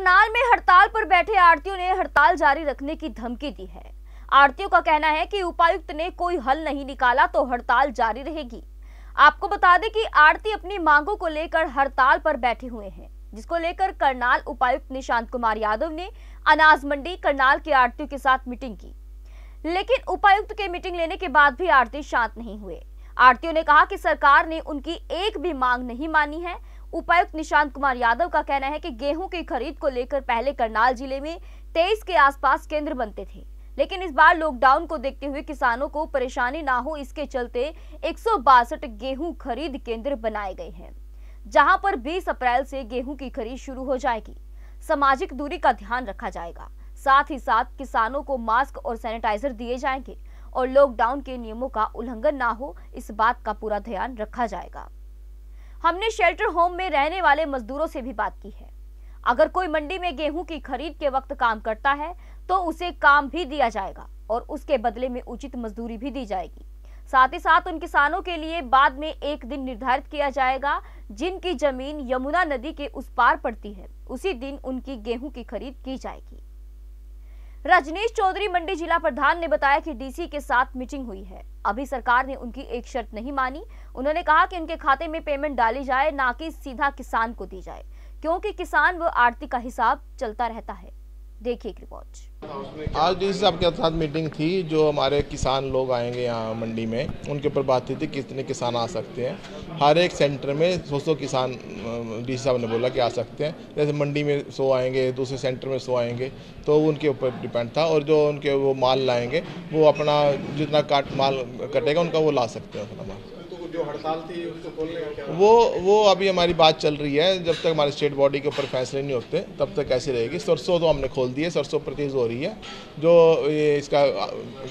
करनाल में हड़ताल पर बैठे आड़तियों ने हड़ताल जारी रखने की धमकी दी है। आड़तियों का कहना है कि उपायुक्त ने कोई हल नहीं निकाला तो हड़ताल जारी रहेगी। आपको बता दें कि आड़ती अपनी मांगों को लेकर हड़ताल पर बैठे हुए हैं, जिसको लेकर करनाल उपायुक्त निशांत कुमार यादव ने अनाज मंडी करनाल के आड़तियों के साथ मीटिंग की। लेकिन उपायुक्त के मीटिंग लेने के बाद भी आरती शांत नहीं हुए। आड़तियों ने कहा कि सरकार ने उनकी एक भी मांग नहीं मानी है उपायुक्त निशांत कुमार यादव का कहना है कि गेहूँ की खरीद को लेकर पहले करनाल ज़िले में तेईस के आसपास केंद्र बनते थे। लेकिन इस बार लॉकडाउन को देखते हुए किसानों को परेशानी ना हो, इसके चलते एक गेहूँ खरीद केंद्र बनाए गए हैं, जहाँ पर 20 अप्रैल से गेहूँ की खरीद शुरू हो जाएगी। सामाजिक दूरी का ध्यान रखा जाएगा। साथ ही साथ किसानों को मास्क और सैनिटाइजर दिए जाएँगे और लॉकडाउन के नियमों का उल्लंघन ना हो, इस बात का पूरा ध्यान रखा जाएगा। हमने शेल्टर होम में रहने वाले मजदूरों से भी बात की है। अगर कोई मंडी में गेहूँ की खरीद के वक्त काम करता है तो उसे काम भी दिया जाएगा और उसके बदले में उचित मजदूरी भी दी जाएगी। साथ ही साथ उन किसानों के लिए बाद में एक दिन निर्धारित किया जाएगा, जिनकी ज़मीन यमुना नदी के उस पार पड़ती है। उसी दिन उनकी गेहूँ की खरीद की जाएगी। रजनीश चौधरी, मंडी जिला प्रधान ने बताया कि डीसी के साथ मीटिंग हुई है। अभी सरकार ने उनकी एक शर्त नहीं मानी। उन्होंने कहा कि उनके खाते में पेमेंट डाली जाए, ना कि सीधा किसान को दी जाए, क्योंकि किसान व आरती का हिसाब चलता रहता है। देखिए एक रिपोर्ट आज डी सी साहब के साथ मीटिंग थी, जो हमारे किसान लोग आएँगे यहाँ मंडी में, उनके ऊपर बात थी कितने किसान आ सकते हैं। हर एक सेंटर में सौ सौ किसान डी साहब ने बोला कि आ सकते हैं। जैसे मंडी में सौ आएँगे, दूसरे सेंटर में सौ आएँगे तो उनके ऊपर डिपेंड था और जो उनके वो माल लाएँगे, वो अपना जितना काट, माल कटेगा, उनका वो ला सकते हैं अपना माल। जो हड़ताल थी, उसको खोलने का क्या वो वो अभी हमारी बात चल रही है, जब तक हमारे स्टेट बॉडी के ऊपर फैसले नहीं होते, तब तक ऐसी रहेगी। सरसों तो हमने खोल दी है, सरसों परचेज हो रही है। जो ये इसका,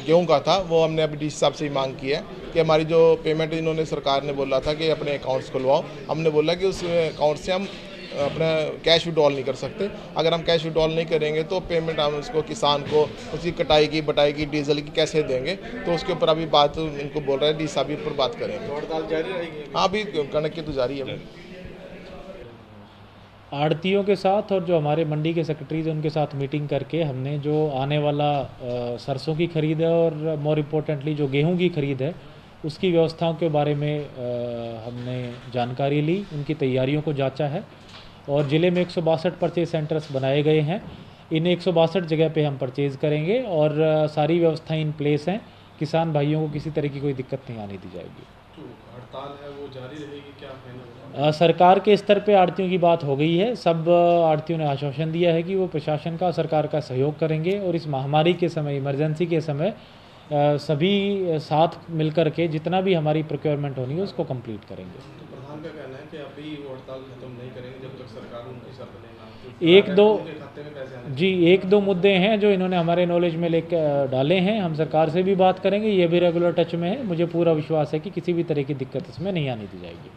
गेहूँ का था, वो हमने अभी डी साहब से ही मांग की है कि हमारी जो पेमेंट इन्होंने सरकार ने बोला था कि अपने अकाउंट्स खुलवाओ। हमने बोला कि उस अकाउंट से हम अपना कैश विड्रॉल नहीं कर सकते। अगर हम कैश विड्रॉल नहीं करेंगे तो पेमेंट हम उसको किसान को उसकी कटाई की बटाई की डीजल की कैसे देंगे? तो उसके ऊपर अभी बात उनको बोल रहे हैं डी साहब पर बात करेंगे। हाँ अभी कणक की तो जारी है। आड़तियों के साथ और जो हमारे मंडी के सेक्रेटरीज हैं उनके साथ मीटिंग करके हमने जो आने वाला सरसों की खरीद है और मोर इम्पोर्टेंटली जो गेहूँ की खरीद है उसकी व्यवस्थाओं के बारे में हमने जानकारी ली। उनकी तैयारियों को जांचा है। और ज़िले में एक परचेज सेंटर्स बनाए गए हैं। इन एक सौ बासठ जगह पे हम परचेज़ करेंगे और सारी व्यवस्थाएँ इन प्लेस हैं। किसान भाइयों को किसी तरह की कोई दिक्कत नहीं आने दी जाएगी। हड़ताल है वो जारी रहेगी क्या आ, सरकार के स्तर पे आड़तियों की बात हो गई है। सब आड़तियों ने आश्वासन दिया है कि वो प्रशासन का सरकार का सहयोग करेंगे और इस महामारी के समय इमरजेंसी के समय सभी साथ मिलकर के जितना भी हमारी प्रोक्योरमेंट होनी है उसको कंप्लीट करेंगे। तो प्रधान का कहना है कि अभी हड़ताल खत्म नहीं करेंगे जब तक सरकार उनकी शर्त नहीं एक दो जी एक दो मुद्दे हैं जो इन्होंने हमारे नॉलेज में लेकर डाले हैं। हम सरकार से भी बात करेंगे ये भी रेगुलर टच में है। मुझे पूरा विश्वास है कि किसी भी तरह की दिक्कत इसमें नहीं आने दी जाएगी।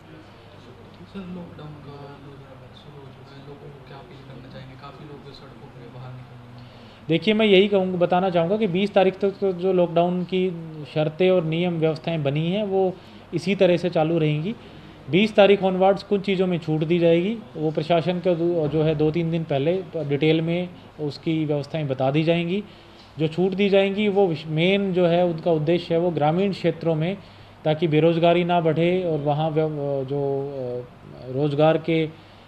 देखिए, मैं यही कहूँगा, बताना चाहूँगा कि 20 तारीख तक तो जो लॉकडाउन की शर्तें और नियम व्यवस्थाएँ बनी हैं, वो इसी तरह से चालू रहेंगी। बीस तारीख ऑनवर्ड्स कुछ चीज़ों में छूट दी जाएगी। वो प्रशासन का जो है दो तीन दिन पहले डिटेल में उसकी व्यवस्थाएँ बता दी जाएँगी। जो छूट दी जाएँगी, वो मेन जो है, उनका उद्देश्य है वो ग्रामीण क्षेत्रों में ताकि बेरोज़गारी ना बढ़े और वहाँ जो रोज़गार के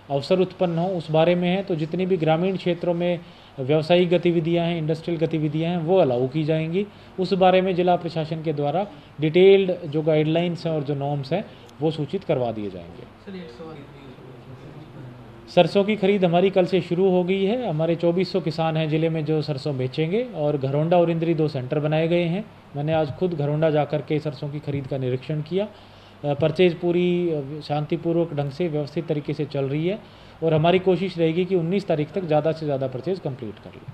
अवसर उत्पन्न हो उस बारे में है तो जितनी भी ग्रामीण क्षेत्रों में व्यवसायिक गतिविधियाँ हैं इंडस्ट्रियल गतिविधियाँ हैं वो अलाउ की जाएँगी। उस बारे में जिला प्रशासन के द्वारा डिटेल्ड जो गाइडलाइंस हैं और जो नॉर्म्स हैं वो सूचित करवा दिए जाएँगे। सरसों की खरीद हमारी कल से शुरू हो गई है। हमारे 2400 किसान हैं ज़िले में जो सरसों बेचेंगे और घरोंडा और इंद्री दो सेंटर बनाए गए हैं। मैंने आज खुद घरोंडा जाकर के सरसों की खरीद का निरीक्षण किया। परचेज पूरी शांतिपूर्वक ढंग से व्यवस्थित तरीके से चल रही है और हमारी कोशिश रहेगी कि 19 तारीख तक ज़्यादा से ज़्यादा परचेज कंप्लीट कर लें।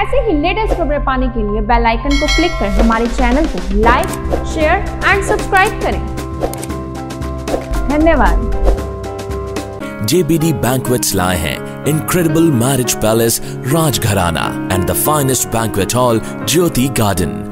ऐसे ही लेटेस्ट खबरें पाने के लिए बेल आइकन को क्लिक कर हमारे चैनल को लाइक शेयर एंड सब्सक्राइब करें। धन्यवाद। JBD Banquets लाए हैं incredible marriage palace Rajgharana and the finest banquet hall Jyoti Garden